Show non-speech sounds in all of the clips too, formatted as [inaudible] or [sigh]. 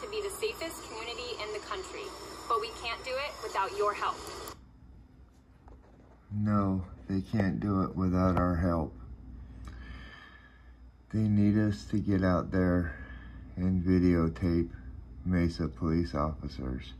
to be the safest community in the country, but we can't do it without your help. No, they can't do it without our help. They need us to get out there and videotape Mesa police officers.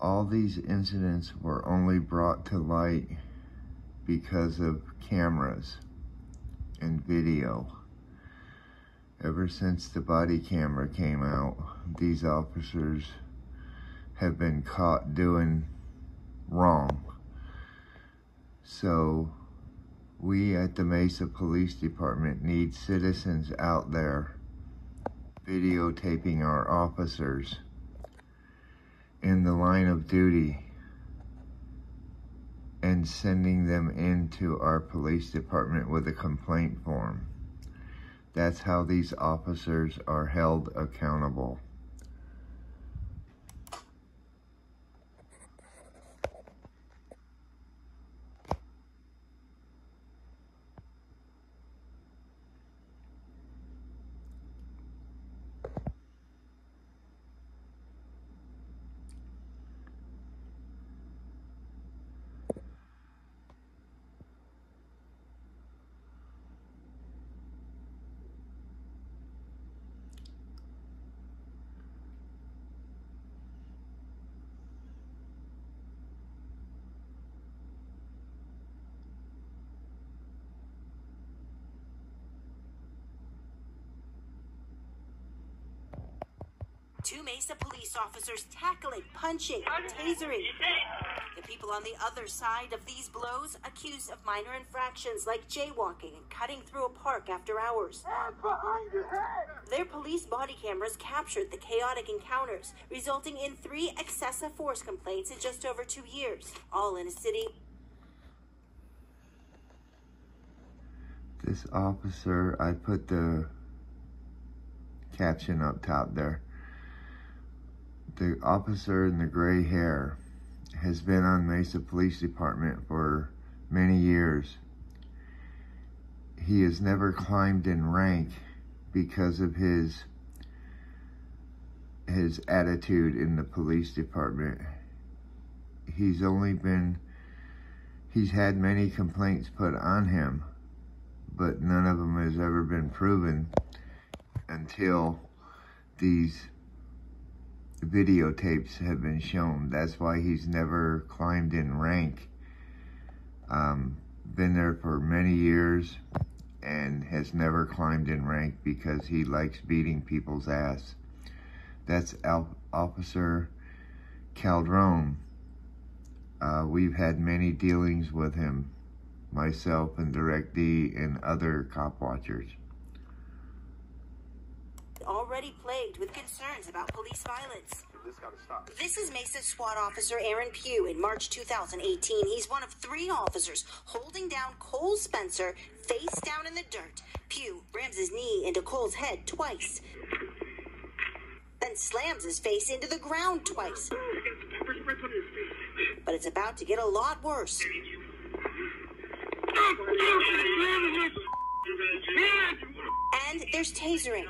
All these incidents were only brought to light because of cameras and video. Ever since the body camera came out, these officers have been caught doing wrong. So we at the Mesa Police Department need citizens out there videotaping our officers in the line of duty and sending them into our police department with a complaint form. That's how these officers are held accountable. Two Mesa police officers tackling, punching, tasering. The people on the other side of these blows accused of minor infractions like jaywalking and cutting through a park after hours. Their police body cameras captured the chaotic encounters, resulting in three excessive force complaints in just over two years, all in a city This officer, I put the caption up top there. The officer in the gray hair has been on Mesa Police Department for many years. He has never climbed in rank because of his his attitude in the police department. He's only been he's had many complaints put on him but none of them has ever been proven until these videotapes have been shown. That's why he's never climbed in rank. Um, been there for many years and has never climbed in rank because he likes beating people's ass. That's Al Officer Calderon. Uh, we've had many dealings with him myself and Direct D and other cop watchers. Already plagued with concerns about police violence. This stop. this is Mesa SWAT officer Aaron Pugh in March 2018. He's one of three officers holding down Cole Spencer face down in the dirt. Pugh rams his knee into Cole's head twice, then slams his face into the ground twice. But it's about to get a lot worse. And there's tasering.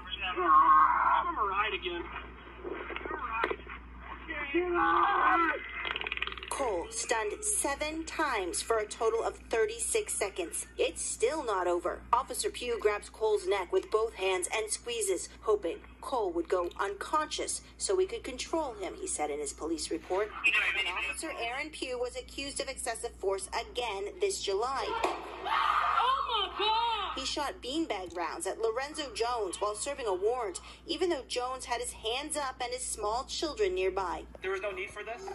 Cole stunned seven times for a total of 36 seconds. It's still not over. Officer Pugh grabs Cole's neck with both hands and squeezes, hoping Cole would go unconscious so we could control him, he said in his police report. And Officer Aaron Pugh was accused of excessive force again this July. He shot beanbag rounds at Lorenzo Jones while serving a warrant, even though Jones had his hands up and his small children nearby. There was no need for this.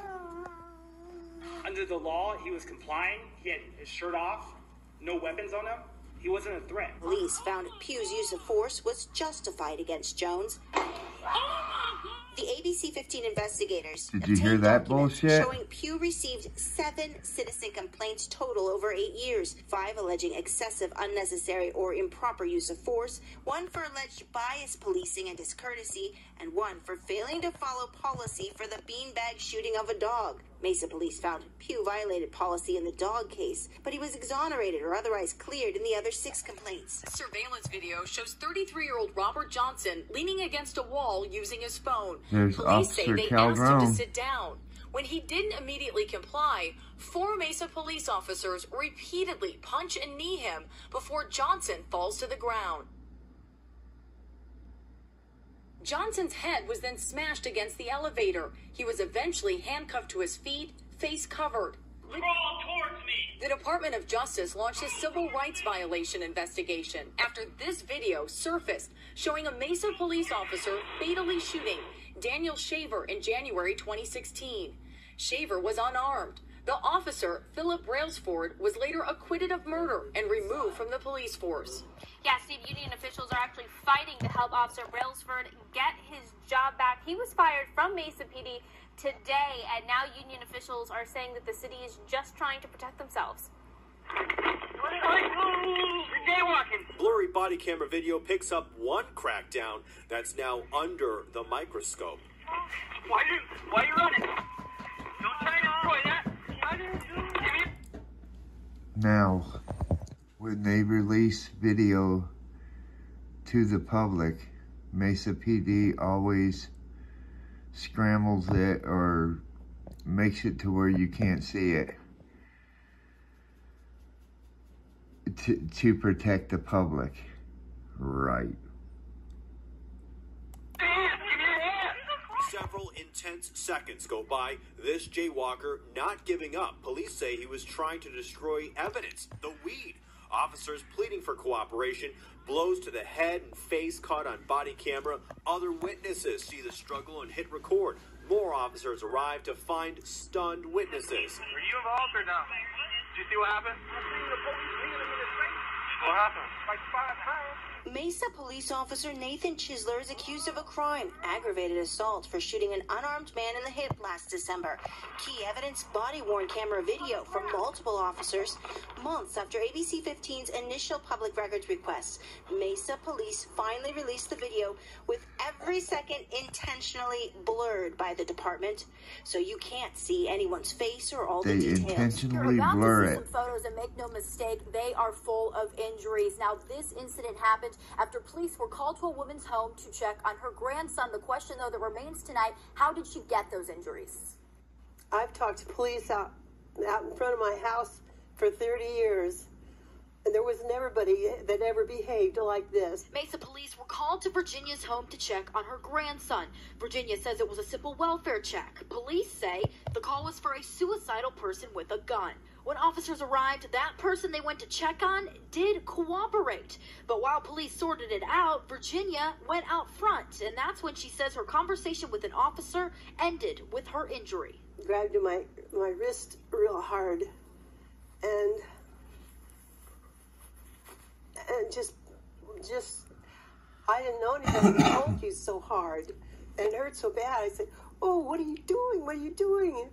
Under the law, he was complying. He had his shirt off, no weapons on him. He wasn't a threat. Police found Pugh's use of force was justified against Jones. The ABC 15 investigators Did you hear that bullshit? Showing Pugh received seven citizen complaints total over eight years. Five alleging excessive, unnecessary, or improper use of force. One for alleged bias policing and discourtesy, and one for failing to follow policy for the beanbag shooting of a dog. Mesa police found Pugh violated policy in the dog case, but he was exonerated or otherwise cleared in the other six complaints. Surveillance video shows 33 year old Robert Johnson leaning against a wall using his phone. There's Police say Officer they asked him to sit down. When he didn't immediately comply, four Mesa police officers repeatedly punch and knee him before Johnson falls to the ground. Johnson's head was then smashed against the elevator. He was eventually handcuffed to his feet, face covered. Crawl towards me. The Department of Justice launched a civil rights violation investigation after this video surfaced showing a Mesa police officer fatally shooting Daniel Shaver in January 2016. Shaver was unarmed. The officer, Philip Brailsford, was later acquitted of murder and removed from the police force. Yeah, Steve, union officials are actually fighting to help Officer Brailsford get his job back. He was fired from Mesa PD today, and now union officials are saying that the city is just trying to protect themselves. You're. Blurry body camera video picks up one crackdown that's now under the microscope. Why you why are you running? Don't try to destroy that. Now, when they release video to the public, Mesa PD always scrambles it or makes it to where you can't see it to, to protect the public. Right. Hands, give me your hands. Several intense seconds go by. This jaywalker not giving up. Police say he was trying to destroy evidence, the weed. Officers pleading for cooperation. Blows to the head and face caught on body camera. Other witnesses see the struggle and hit record. More officers arrive to find stunned witnesses. Were you involved or no? Did you see what happened? What happened? Like five times. Mesa police officer Nathan Chisler is accused of a crime, aggravated assault, for shooting an unarmed man in the hip last December. Key evidence body worn camera video from multiple officers. Months after ABC 15's initial public records request, Mesa police finally released the video with every second intentionally blurred by the department, so you can't see anyone's face or all They the details. You're intentionally about blur to see it. some photos and make no mistake, they are full of injuries. Now, this incident happened after police were called to a woman's home to check on her grandson. The question, though, that remains tonight: How did she get those injuries? I've talked to police out out in front of my house for 30 years, and there was never anybody that ever behaved like this. Mesa police were called to Virginia's home to check on her grandson. Virginia says it was a simple welfare check. Police say the call was for a suicidal person with a gun. When officers arrived, that person they went to check on did cooperate. But while police sorted it out, Virginia went out front, and that's when she says her conversation with an officer ended with her injury. Grabbed my my wrist real hard, and and just just I didn't know anybody that told you so hard, and hurt so bad. I said, "Oh, what are you doing? What are you doing?"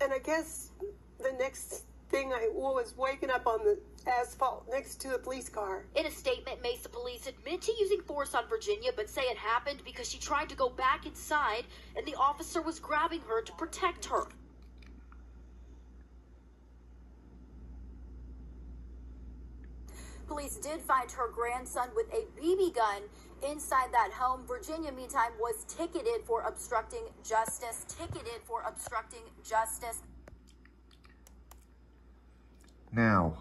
And I guess the next thing I was waking up on the asphalt next to a police car. In a statement, Mesa police admit to using force on Virginia, but say it happened because she tried to go back inside and the officer was grabbing her to protect her. Police did find her grandson with a BB gun inside that home. Virginia, meantime, was ticketed for obstructing justice. Ticketed for obstructing justice. Now,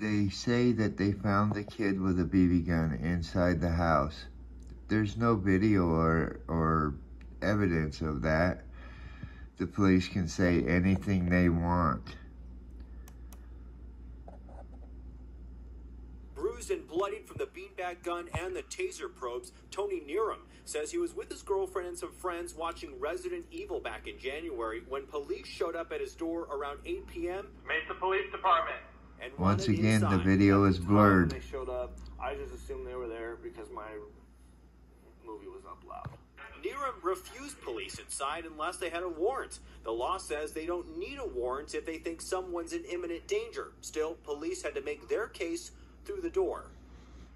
they say that they found the kid with a BB gun inside the house. There's no video or or evidence of that. The police can say anything they want. Bruised and bloodied from the beanbag gun and the taser probes, Tony Nerum says he was with his girlfriend and some friends watching Resident Evil back in January when police showed up at his door around 8 p.m. Mesa Police Department. and Once wanted again, the video is blurred. They showed up, I just assumed they were there because my movie was up loud. Nerum refused police inside unless they had a warrant. The law says they don't need a warrant if they think someone's in imminent danger. Still, police had to make their case through the door.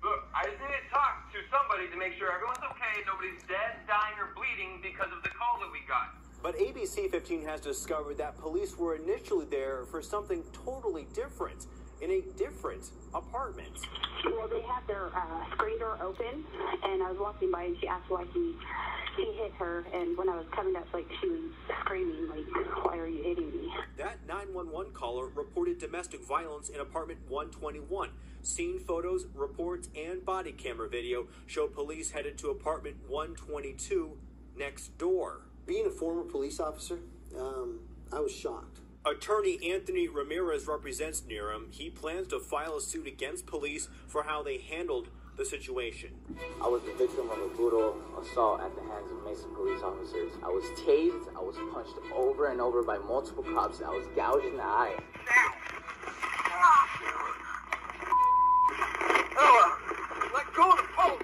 Look, I did talk to somebody to make sure everyone's okay, nobody's dead, dying, or bleeding because of the call that we got. But ABC 15 has discovered that police were initially there for something totally different in a different apartment. Well, they had their uh, screen door open, and I was walking by, and she asked why he he hit her. And when I was coming up, like she was screaming, like, "Why are you hitting me?" That 911 caller reported domestic violence in apartment 121. Scene photos, reports, and body camera video show police headed to apartment 122 next door. Being a former police officer, um, I was shocked. Attorney Anthony Ramirez represents Nerum. He plans to file a suit against police for how they handled the situation. I was the victim of a brutal assault at the hands of Mesa police officers. I was tased, I was punched over and over by multiple cops, I was gouged in the eye. Let go of the pole!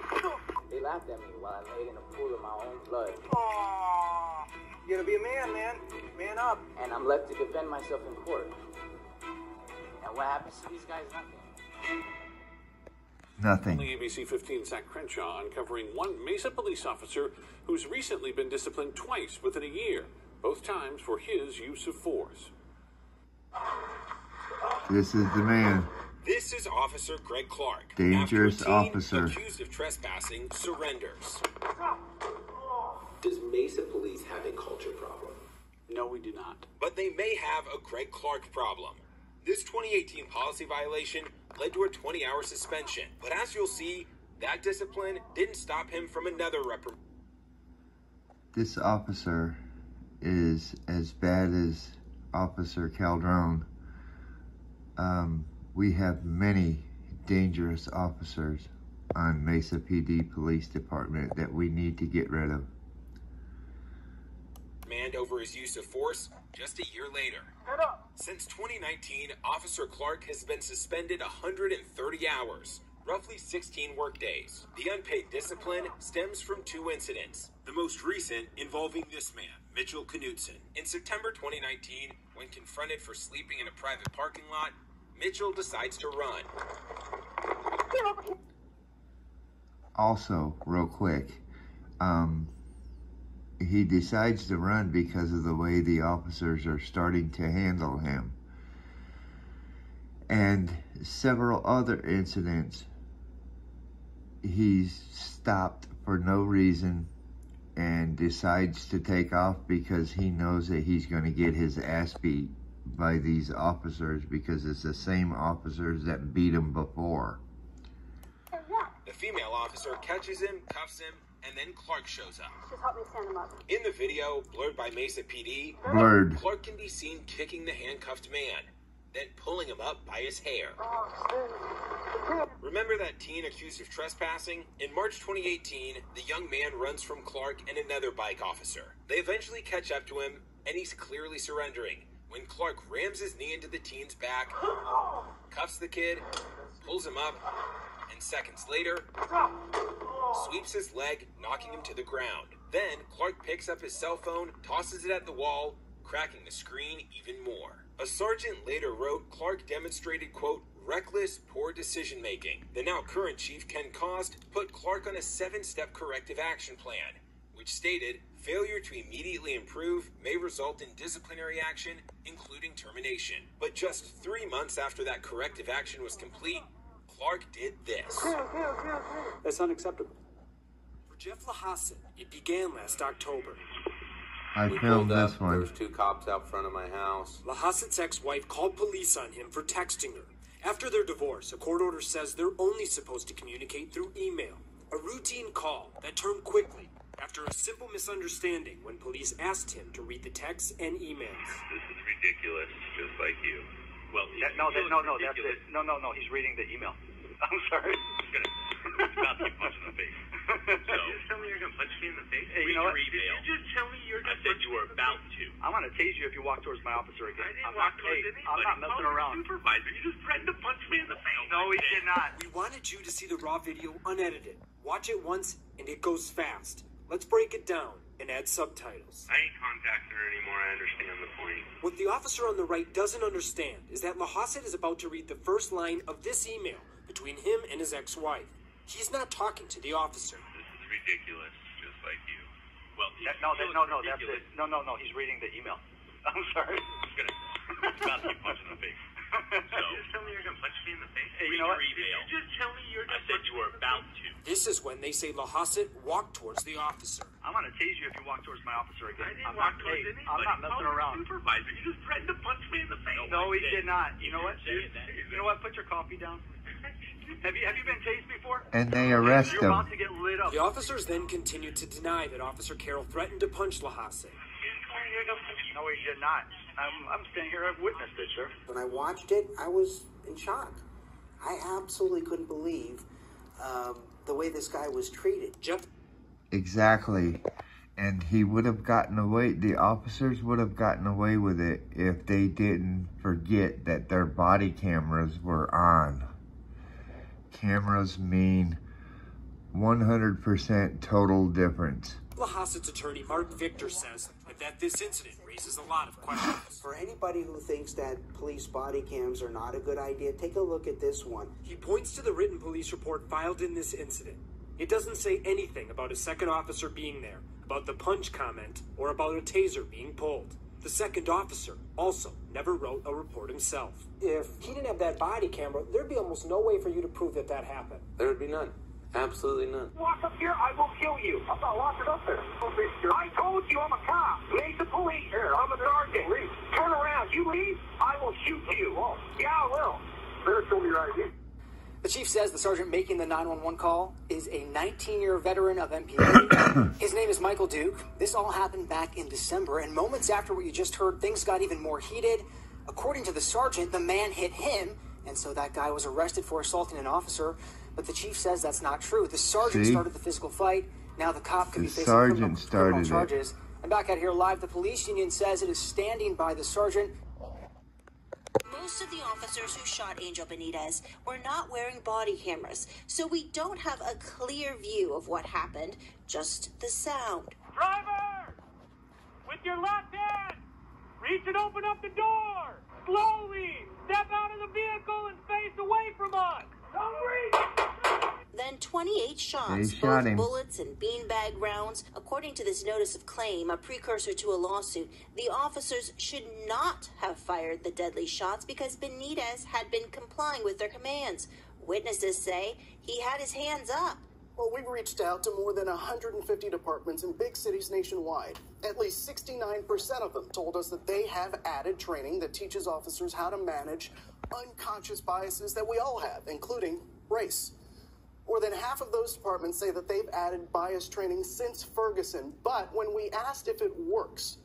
They laughed at me while I laid in a pool of my own blood. Aww. You gotta be a man, man. Man up. And I'm left to defend myself in court. And what happens to these guys? Nothing. Nothing. The ABC 15 Zach Crenshaw uncovering one Mesa police officer who's recently been disciplined twice within a year, both times for his use of force. This is the man. This is Officer Greg Clark. Dangerous After officer. Accused of trespassing surrenders. Does Mesa Police have a culture problem? No, we do not. But they may have a Greg Clark problem. This 2018 policy violation led to a 20 hour suspension. But as you'll see, that discipline didn't stop him from another reprimand. This officer is as bad as Officer Calderon. Um, we have many dangerous officers on Mesa PD Police Department that we need to get rid of. Command over his use of force just a year later. Since 2019, Officer Clark has been suspended 130 hours, roughly 16 workdays. The unpaid discipline stems from two incidents. The most recent involving this man, Mitchell Knudsen. In September 2019, when confronted for sleeping in a private parking lot, Mitchell decides to run. Also, real quick, um, he decides to run because of the way the officers are starting to handle him. And several other incidents, he's stopped for no reason and decides to take off because he knows that he's going to get his ass beat by these officers because it's the same officers that beat him before. The female officer catches him, cuffs him, and then Clark shows up. Just help me stand him up. In the video, blurred by Mesa PD, Blurred. Clark can be seen kicking the handcuffed man, then pulling him up by his hair. Oh, Remember that teen accused of trespassing? In March 2018, the young man runs from Clark and another bike officer. They eventually catch up to him, and he's clearly surrendering when Clark rams his knee into the teen's back, cuffs the kid, pulls him up, and seconds later, sweeps his leg, knocking him to the ground. Then Clark picks up his cell phone, tosses it at the wall, cracking the screen even more. A sergeant later wrote Clark demonstrated, quote, reckless, poor decision making. The now current chief, Ken Cost, put Clark on a seven step corrective action plan, which stated failure to immediately improve may result in disciplinary action, including termination. But just three months after that corrective action was complete, Clark did this. That's unacceptable. For Jeff Lahasset, it began last October. I we filmed pulled up, this There was two cops out front of my house. Lahasset's ex-wife called police on him for texting her. After their divorce, a court order says they're only supposed to communicate through email. A routine call that turned quickly after a simple misunderstanding when police asked him to read the texts and emails. This is ridiculous, just like you. Well, That, no, that, no, no, that's it. No, no, no. He's reading the email. I'm sorry. He's about to get punched in the face. So, you just tell me you're gonna punch me in the face? Hey, you know what? Did you just tell me you're gonna I said you were about to. I'm gonna tase you if you walk towards my officer again. I didn't I'm walk not, towards hey, anybody. I'm not messing Call your around. Supervisor, you just threatened to punch me in the face. No, he did not. We wanted you to see the raw video unedited. Watch it once and it goes fast. Let's break it down and add subtitles. I ain't contacting her anymore. I understand the point. What the officer on the right doesn't understand is that Lahasset is about to read the first line of this email between him and his ex-wife. He's not talking to the officer. This is ridiculous, just like you. Well, That, no, that, no, no, that's it. No, no, no, he's reading the email. [laughs] I'm sorry. I'm gonna. He's about to get punched in the face. [laughs] So. You just tell me you're gonna punch me in the face. Hey, you Read know your what? email. Did you just tell me you're gonna I said you were about to. This is when they say Lahasset walked towards the officer. I'm gonna tase you if you walk towards my officer again. I didn't I'm walk not towards tased. anybody. I'm not messing Call your around. Supervisor, you just threatened to punch me in the face. No, I he did not. You know what? did say that. You know what? Put your coffee down. Have you have you been tased before? And they arrest You're him. about to get lit up. The officers then continued to deny that Officer Carroll threatened to punch Lahasset. No, he did not. I'm I'm standing here. I've witnessed it, sir. When I watched it, I was in shock. I absolutely couldn't believe um, the way this guy was treated. Jeff Exactly. And he would have gotten away, the officers would have gotten away with it if they didn't forget that their body cameras were on. Cameras mean 100% total difference. Lahasset's attorney Mark Victor says that this incident raises a lot of questions. For anybody who thinks that police body cams are not a good idea, take a look at this one. He points to the written police report filed in this incident. It doesn't say anything about a second officer being there, about the punch comment, or about a taser being pulled. The second officer also never wrote a report himself. If he didn't have that body camera, there'd be almost no way for you to prove that that happened. There would be none. Absolutely none. Walk up here, I will kill you. I'm not locking up there. I told you I'm a cop. Mesa police. Here, I'm a sergeant. Leave. Turn around. You leave, I will shoot you. Oh. Yeah, I will. Better show me your ID. The chief says the sergeant making the 911 call is a 19 year veteran of MPA. His name is Michael Duke. This all happened back in December, and moments after what you just heard, things got even more heated. According to the sergeant, the man hit him, and so that guy was arrested for assaulting an officer. But the chief says that's not true. The sergeant See? started the physical fight. Now the cop could The be facing sergeant criminal, started criminal it. charges. And back out here live, the police union says it is standing by the sergeant Most of the officers who shot Angel Benitez were not wearing body cameras, so we don't have a clear view of what happened, just the sound. Driver! With your left hand! Reach and open up the door! Slowly! Step out of the vehicle and face away from us! Don't reach! Then 28 shots, both him. bullets and beanbag rounds. According to this notice of claim, a precursor to a lawsuit, the officers should not have fired the deadly shots because Benitez had been complying with their commands. Witnesses say he had his hands up. Well, we've reached out to more than 150 departments in big cities nationwide. At least 69% of them told us that they have added training that teaches officers how to manage unconscious biases that we all have, including race. More than half of those departments say that they've added bias training since Ferguson, but when we asked if it works,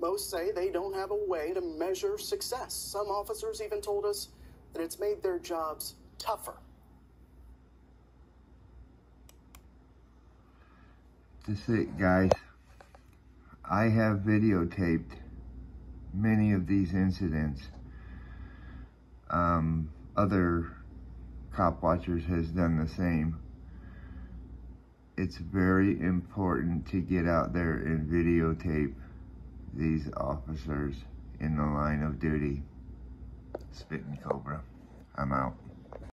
most say they don't have a way to measure success. Some officers even told us that it's made their jobs tougher. That's it, guys. I have videotaped many of these incidents. Um, other cop watchers has done the same. It's very important to get out there and videotape these officers in the line of duty. Spitting Cobra. I'm out.